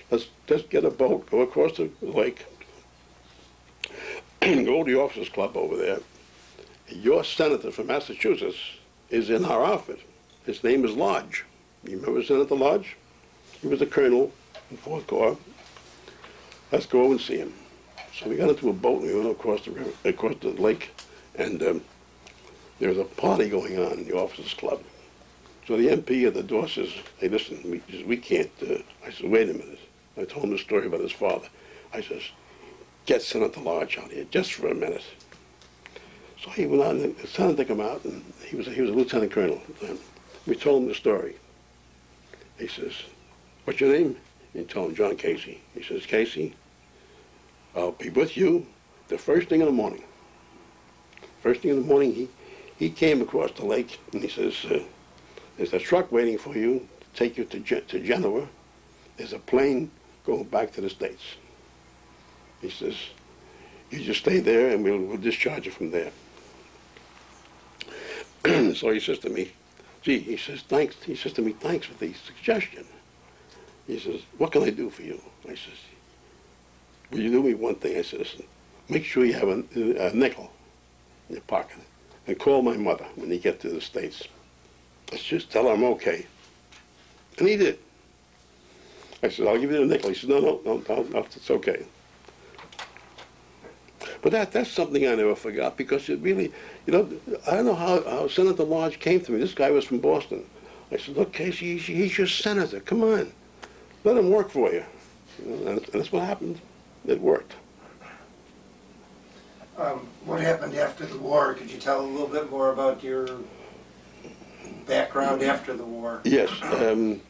Let's just get a boat, go across the lake, go to the officers club over there. Your senator from Massachusetts is in our outfit. His name is Lodge. You remember Senator Lodge? He was a colonel in the Fourth Corps. Let's go over and see him. So we got into a boat and we went across the river, across the lake, and um, there was a party going on in the officers' club. So the MP at the door says, "Hey, listen, we we can't." Uh, I said, "Wait a minute." I told him the story about his father. I says, "Get Senator Lodge out here just for a minute." So he went on. and The senator came out, and he was he was a lieutenant colonel. We told him the story. He says, "What's your name?" And told him John Casey. He says, "Casey, I'll be with you the first thing in the morning." First thing in the morning, he, he came across the lake and he says, uh, there's a truck waiting for you to take you to, to Genoa. There's a plane going back to the States. He says, you just stay there and we'll, we'll discharge you from there. so he says to me, gee, he says, thanks, he says to me, thanks for the suggestion. He says, what can I do for you? I says, will you do me one thing? I says, make sure you have a, a nickel in your pocket and call my mother when you get to the States. Let's just tell her I'm okay. And he did. I said, I'll give you the nickel. He said, no, no, no, no, no it's okay. But that, that's something I never forgot because it really, you know, I don't know how, how Senator Lodge came to me. This guy was from Boston. I said, look, Casey, he's, he's your senator. Come on. Let him work for you. you know, and that's what happened. It worked. um, what happened after the war? Could you tell a little bit more about your background after the war? Yes, um,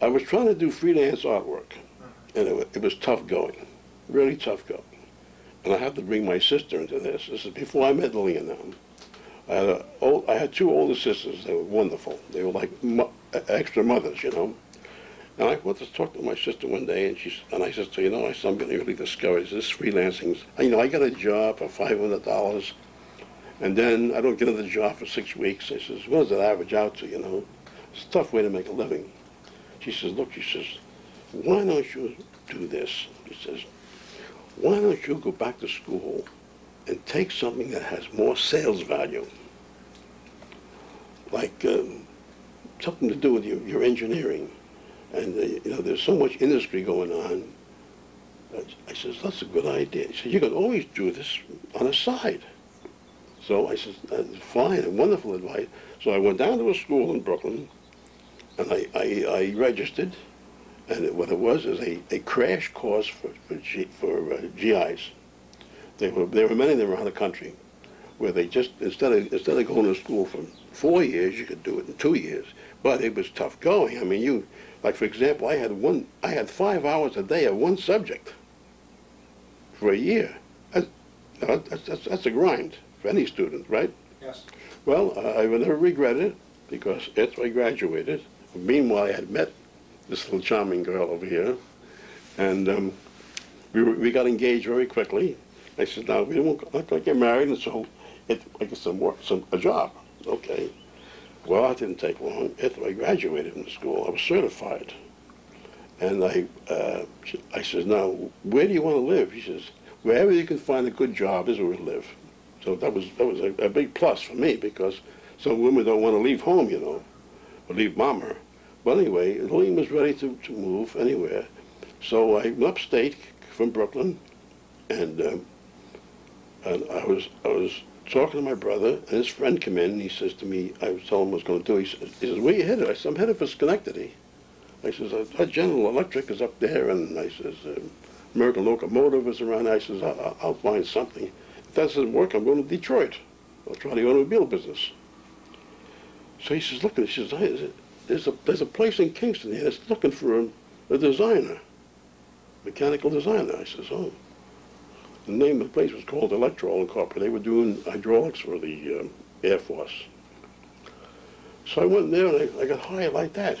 I was trying to do freelance artwork, and it, it was tough going, really tough going. And I had to bring my sister into this. This is before I met now. I had, a, old, I had two older sisters. They were wonderful. They were like mo- extra mothers, you know. And I went to talk to my sister one day, and she and I said you know, I said, I'm getting really discouraged. This freelancing, you know, I got a job for five hundred dollars, and then I don't get another job for six weeks. I says, what does that average out to, you know? It's a tough way to make a living. She says, look, she says, why don't you do this? She says, why don't you go back to school and take something that has more sales value? Like um, something to do with your, your engineering. And, uh, you know, there's so much industry going on. I- says, that's a good idea. She said, you can always do this on the side. So I that's fine, wonderful advice. So I went down to a school in Brooklyn, and I, I, I registered, and it- what it was is a, a crash course for, for, G, for uh, GIs. There were, there were many of them around the country where they just, instead of, instead of going to school for four years, you could do it in two years. But it was tough going. I mean, you, like for example, I had one, I had five hours a day of one subject for a year. That's, that's, that's, that's a grind for any student, right? Yes. Well, I I would never regret it because after I graduated, meanwhile I had met this little charming girl over here, and um, we, were, we got engaged very quickly. I said, "Now we don't not going to get married, and so it, I get some work, some a job." Okay. Well, that didn't take long. After I graduated from school, I was certified, and I uh, I says, "Now where do you want to live?" She says, "Wherever you can find a good job is where we live." So that was that was a, a big plus for me because some women don't want to leave home, you know, or leave mama. But anyway, Lillian was ready to, to move anywhere. So I went upstate from Brooklyn, and um, and I was I was talking to my brother, and his friend came in, and he says to me, I was telling him what I was going to do. He says, he says, where you headed? I said, I'm headed for Schenectady. I says, General Electric is up there, and I says, um, American Locomotive is around. I says, I'll, I'll find something. If that doesn't work, I'm going to Detroit. I'll try the automobile business. So he says, look, he says, "I- there's a, there's a place in Kingston here that's looking for a, a designer, mechanical designer. I says, oh. The name of the place was called Electrol Incorporated. They were doing hydraulics for the um, Air Force. So I went there and I, I got hired like that.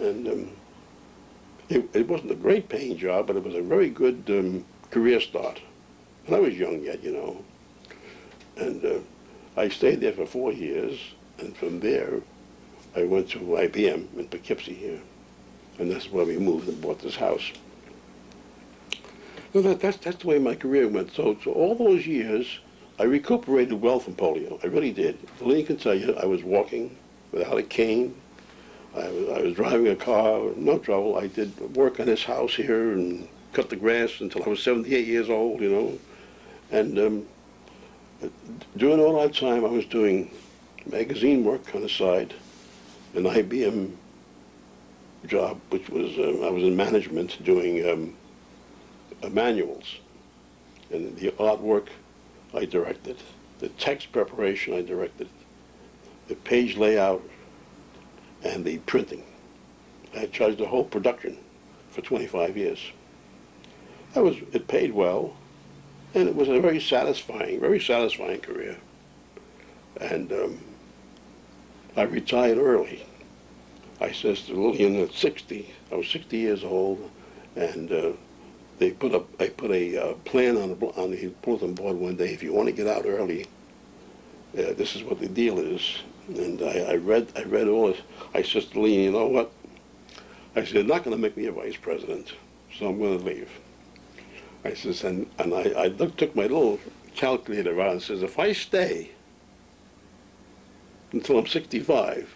And um, it, it wasn't a great paying job, but it was a very good um, career start. And I was young yet, you know. And uh, I stayed there for four years, and from there I went to IBM in Poughkeepsie here. And that's where we moved and bought this house. No, that, that's, that's the way my career went. So, so all those years, I recuperated well from polio. I really did. Lillian can tell you, I was walking without a cane. I was, I was driving a car, no trouble. I did work on this house here and cut the grass until I was 78 years old, you know. And um, during all that time, I was doing magazine work on the side, an IBM job, which was, uh, I was in management doing um, uh, manuals. And the artwork I directed, the text preparation I directed, the page layout, and the printing. I charged the whole production for 25 years. That was, it paid well, and it was a very satisfying, very satisfying career. And um, I retired early. I says to Lillian at 60, I was 60 years old, and uh, they put a, I put a uh, plan on the, on the bulletin board one day, if you want to get out early, uh, this is what the deal is. And I, I read, I read all this. I says to Lillian, you know what? I said, not going to make me a vice president, so I'm going to leave. I says, and, and I, I took my little calculator out and says, if I stay until I'm 65,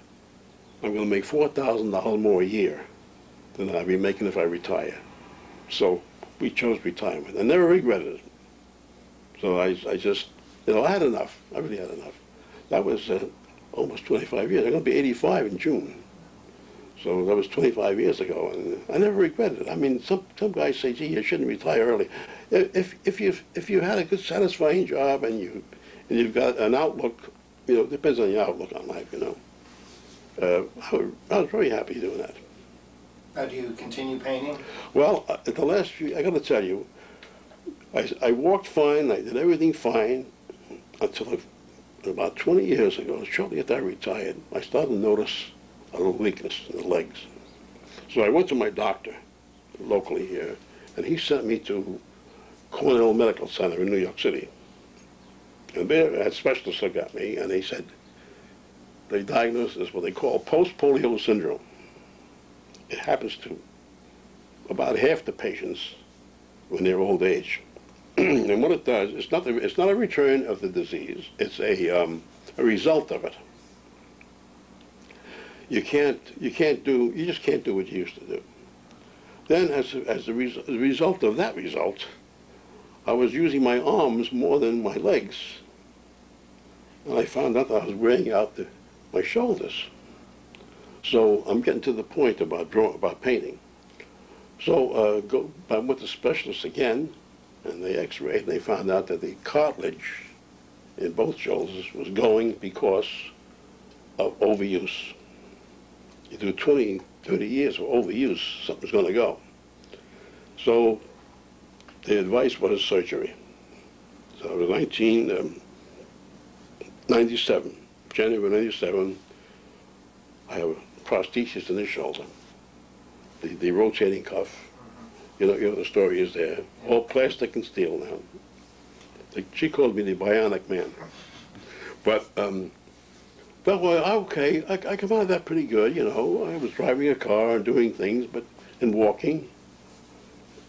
I'm going to make $4,000 more a year than I'd be making if I retire. So we chose retirement. I never regretted it. So I, I just, you know, I had enough. I really had enough. That was uh, almost 25 years. I'm going to be 85 in June. So that was 25 years ago, and I never regretted it. I mean, some some guys say, "Gee, you shouldn't retire early." If if you if you had a good, satisfying job and you and you've got an outlook, you know, it depends on your outlook on life, you know. Uh, I, was, I was very happy doing that. Now, do you continue painting? Well, uh, the last few, I got to tell you, I, I walked fine, I did everything fine until I- about 20 years ago, shortly after I retired, I started to notice a little weakness in the legs. So I went to my doctor locally here, and he sent me to Cornell Medical Center in New York City. And there, I had specialists look at me, and they said, they diagnosed as what they call post-polio syndrome. It happens to about half the patients when they're old age. and what it does, it's not, the, it's not a return of the disease, it's a, um, a result of it. You can't, you can't do, you just can't do what you used to do. Then as, as a, as a result of that result, I was using my arms more than my legs. And I found out that I was wearing out the, my shoulders. So I'm getting to the point about draw, about painting. So uh, go, I went to specialists again, and they x-rayed, and they found out that the cartilage in both shoulders was going because of overuse. You do 20, 30 years of overuse, something's going to go. So the advice was surgery. So it was 1997, January 97. I have a prosthesis in the shoulder, the, the rotating cuff. You know, you know the story is there. All plastic and steel now. Like, She called me the bionic man. But, um, but well, okay, I, I come out of that pretty good, you know. I was driving a car and doing things, but, and walking.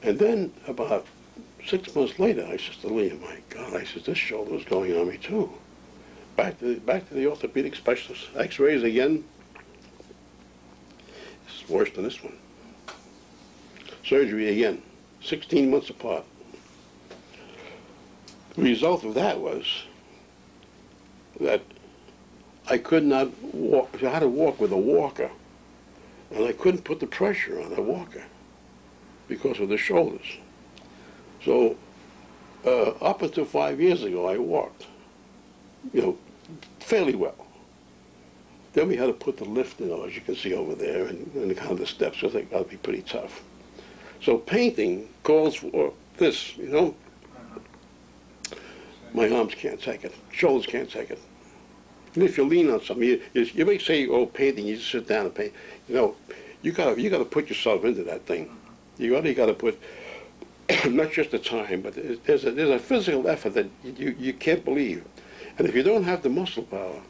And then about six months later, I says to Lillian, my God, I says, this shoulder is going on me too. Back to, back to the orthopedic specialist. X-rays again. It's worse than this one. Surgery again, 16 months apart. The result of that was that I could not walk, I had to walk with a walker, and I couldn't put the pressure on the walker because of the shoulders. So, uh, up until five years ago, I walked, you know, fairly well. Then we had to put the lift, in, as you can see over there, and, and kind of the steps, so they got to be pretty tough. So painting calls for this, you know. My arms can't take it, shoulders can't take it. And if you lean on something, you, you, you may say, oh, painting, you just sit down and paint. You know, you gotta, you gotta put yourself into that thing. You you gotta put, not just the time, but there's a, there's a physical effort that you, you can't believe. And if you don't have the muscle power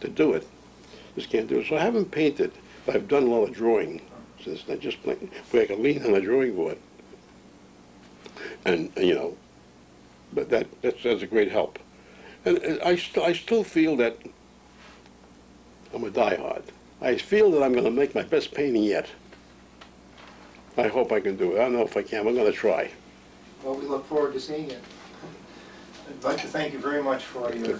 to do it, you just can't do it. So I haven't painted, but I've done a lot of drawing since I just playing, where I can lean on a drawing board. And, you know, but that, that's, that's a great help. And and I, st- I still feel that I'm a diehard. I feel that I'm going to make my best painting yet. I hope I can do it. I don't know if I can. I'm going to try. Well, we look forward to seeing it. I'd like to thank you very much for your,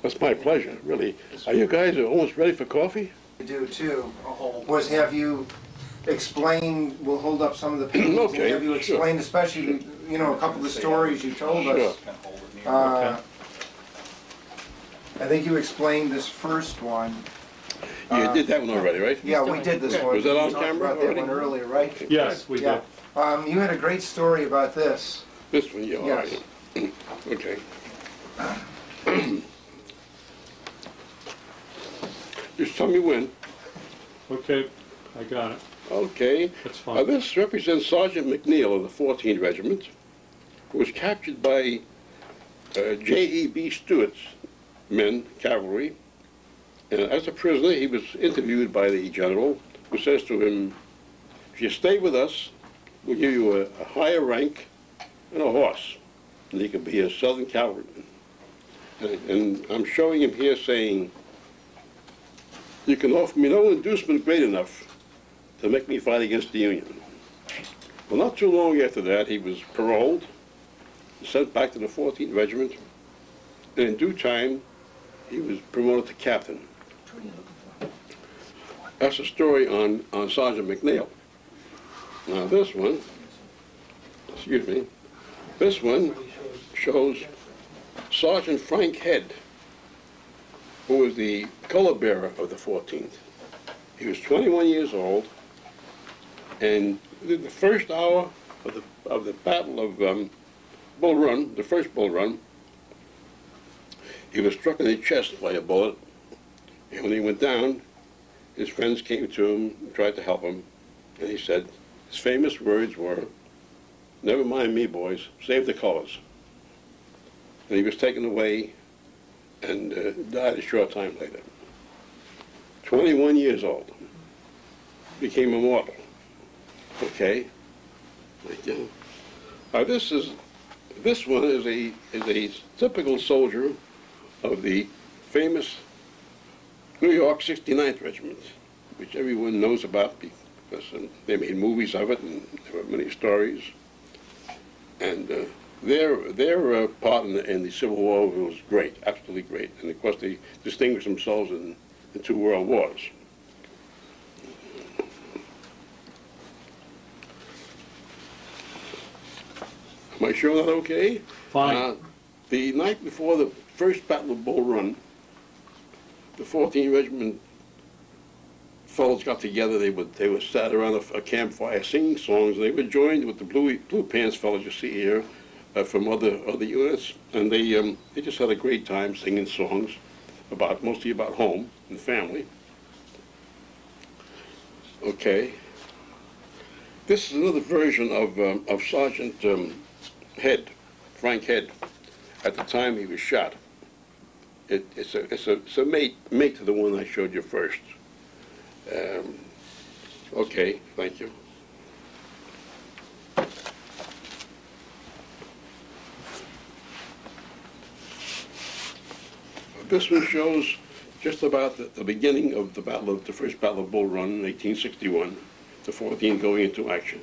That's my pleasure, really. Are you guys almost ready for coffee? you do too, was have you explained, we'll hold up some of the paintings, and Okay, have you sure. explained especially, you know, a couple of the stories you told Sure. us. Uh, I think you explained this first one. You did that one already, right? Yeah, we did this one. Was that on We talked camera about that already? one earlier, right? Yes, we Yeah. did. Um, you had a great story about this. This one, yeah, all Yes. right. Okay. Just tell me when. Okay, I got it. Okay. That's Uh, this represents Sergeant McNeil of the 14th Regiment, who was captured by uh, J.E.B. Stuart's men, cavalry. And as a prisoner, he was interviewed by the general, who says to him, if you stay with us, we'll give you a, a higher rank and a horse, you can be a Southern cavalryman. And, and I'm showing him here saying, you can offer me no inducement great enough to make me fight against the Union. Well, not too long after that, he was paroled, sent back to the 14th Regiment, and in due time, he was promoted to captain. That's a story on, on Sergeant McNeil. Now this one, excuse me, this one shows Sergeant Frank Head, who was the color bearer of the 14th. He was 21 years old, and the the first hour of the, of the Battle of um, Bull Run, the first Bull Run, he was struck in the chest by a bullet, and when he went down, his friends came to him, tried to help him, and he said, his famous words were, never mind me, boys, save the colors. And he was taken away and uh, died a short time later. 21 years old. Became immortal. Okay? Like, you. Now this is, this one is a, is a typical soldier of the famous New York 69th Regiment, which everyone knows about because um, they made movies of it and there were many stories. And uh, their, their uh, part in the, in the Civil War was great, absolutely great. And of course, they distinguished themselves in the two world wars. Am I sure that okay? Fine. Uh, the night before the first Battle of Bull Run, the 14th Regiment fellows got together. They would they would sat around a, a campfire singing songs. And they were joined with the blue blue pants fellows you see here, uh, from other, other units, and they, um, they just had a great time singing songs about, mostly about home and family. Okay. This is another version of, um, of Sergeant, um, Head, Frank Head, at the time he was shot. It, it's a, it's a, it's a mate, mate to the one I showed you first. Um, okay, thank you. This one shows just about the, the beginning of the battle of, the first Battle of Bull Run in 1861, the 14th going into action.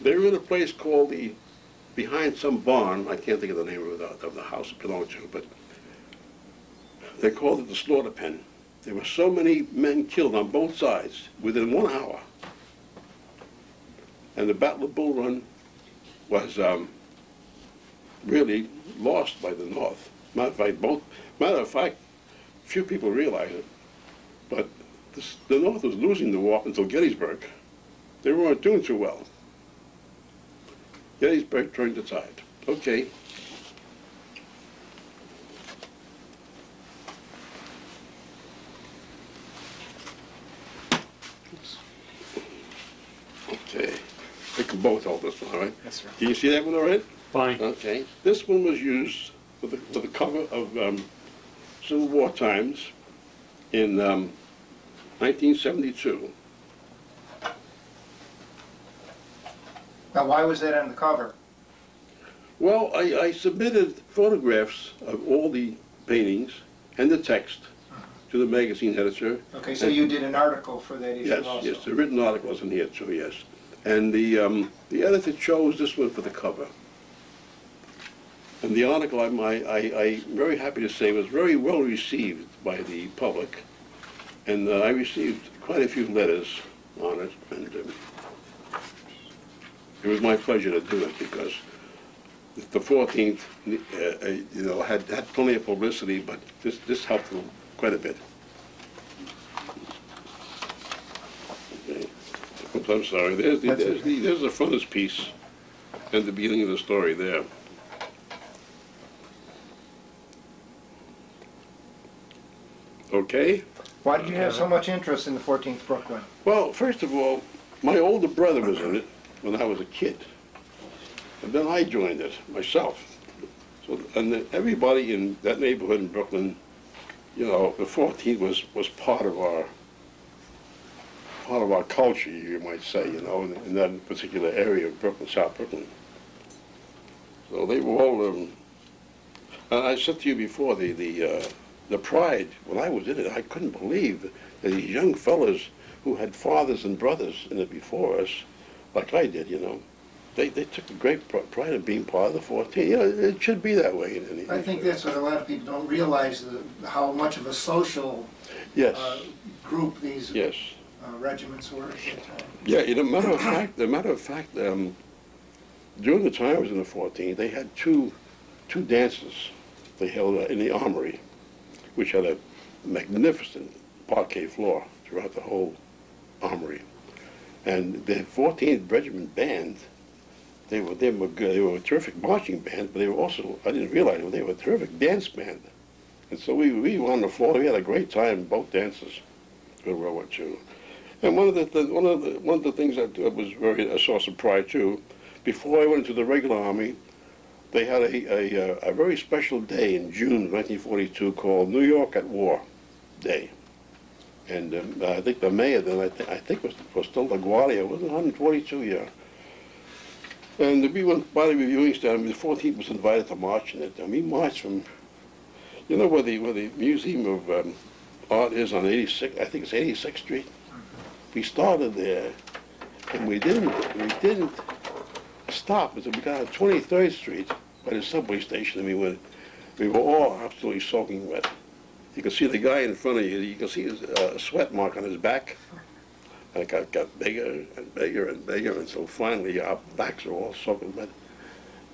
They were in a place called the, behind some barn, I can't think of the name of the, of the house it belonged to, but they called it the slaughter pen. There were so many men killed on both sides within one hour. And the Battle of Bull Run was um, really lost by the North. Of fact, both, matter of fact, few people realize it, but this, the North was losing the war until Gettysburg. They weren't doing too well. Gettysburg turned the tide. Okay. Okay. We can both hold this one, all right? Yes, sir. Do you see that one all right? Fine. Okay. This one was used for the, for the cover of um, Civil War Times in um, 1972. Now, why was that on the cover? Well, I, I submitted photographs of all the paintings and the text to the magazine editor. Okay, so you did an article for that issue Yes, also? yes, the written articles in here too, yes. And the, um, the editor chose this one for the cover. And the article, I'm, I, I, I'm very happy to say, was very well received by the public. And uh, I received quite a few letters on it, and um, it was my pleasure to do it because the 14th, uh, uh, you know, had, had plenty of publicity, but this, this helped them quite a bit. Okay. Oops, I'm sorry, there's the, That's there's the, there's the frontispiece and the beginning of the story there. Okay? Why did you have so much interest in the 14th Brooklyn? Well, first of all, my older brother was in it when I was a kid. And then I joined it myself. So, and everybody in that neighborhood in Brooklyn, you know, the 14th was, was part of our, part of our culture, you might say, you know, in, in that particular area of Brooklyn, South Brooklyn. So they were all, um, and I said to you before, the, the, uh, the pride, when I was in it, I couldn't believe that these young fellows who had fathers and brothers in it before us, like I did, you know, they, they took a great pride in being part of the 14. You know, it should be that way. In, in, I think that's what a lot of people don't realize, the- how much of a social Yes, uh, group these yes. uh, regiments were at time. Yeah, you know, matter of fact, the matter of fact, um, during the time I was in the 14, they had two, two dances they held uh, in the armory, which had a magnificent parquet floor throughout the whole armory. And the 14th Regiment Band, they were, they were good, they were a terrific marching band, but they were also, I didn't realize it, they were a terrific dance band. And so we, we were on the floor, we had a great time both dances during World War II. And one of the, th- one of the, one of the things that was very, a source of pride too, before I went into the regular army, they had a, a, uh, a very special day in June 1942 called New York at War Day. And um, I think the mayor then, I, th- I think was, was still LaGuardia, it was 142 year. And we went by the reviewing stand, the 14th was invited to march in it, and we marched from, you know where the, where the Museum of um, Art is on 86, I think it's 86th Street? We started there, and we didn't, we didn't stop until we got on 23rd Street by the subway station, and we went, we were all absolutely soaking wet. You can see the guy in front of you, you can see his uh, sweat mark on his back. And it got, got bigger and bigger and bigger, and so finally our backs are all soaking wet.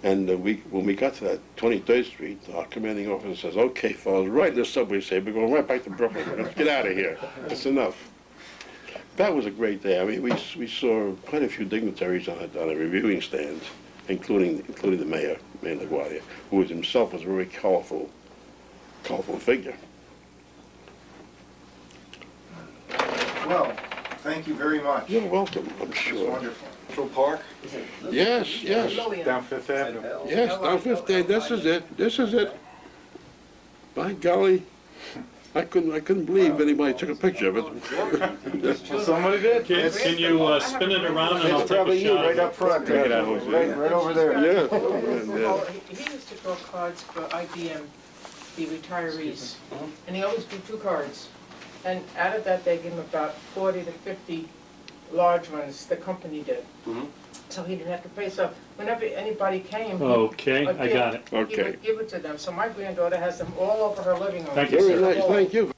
And uh, we, when we got to that 23rd Street, our commanding officer says, "Okay, fellas, right in the subway station, we're going right back to Brooklyn. Let's get out of here. That's enough." That was a great day. I mean, we, we saw quite a few dignitaries on a, on a reviewing stand, including, including the mayor, Mayor LaGuardia, who was himself was a very colorful, colorful figure. Well, thank you very much. You're welcome, I'm It was sure. wonderful. Central Park, Yes, yes, oh, down Fifth Avenue. yes, down Fifth Day, this is it, this is it. By golly, I couldn't, I couldn't believe anybody took a picture of it. Somebody did. Can, can you uh, spin it around and I'll It's take probably a you, shot? right up front, Take it right, out, Jose. right over there. Yeah, Well, he he used to draw cards for IBM, the retirees, and he always drew two cards. And out of that, they gave him about forty to fifty large ones, the company did. So he didn't have to pay, so whenever anybody came. he- Okay, a I got gift, it. He Okay. would give it to them, so my granddaughter has them all over her living room. Thank you, Very sir. nice, thank you.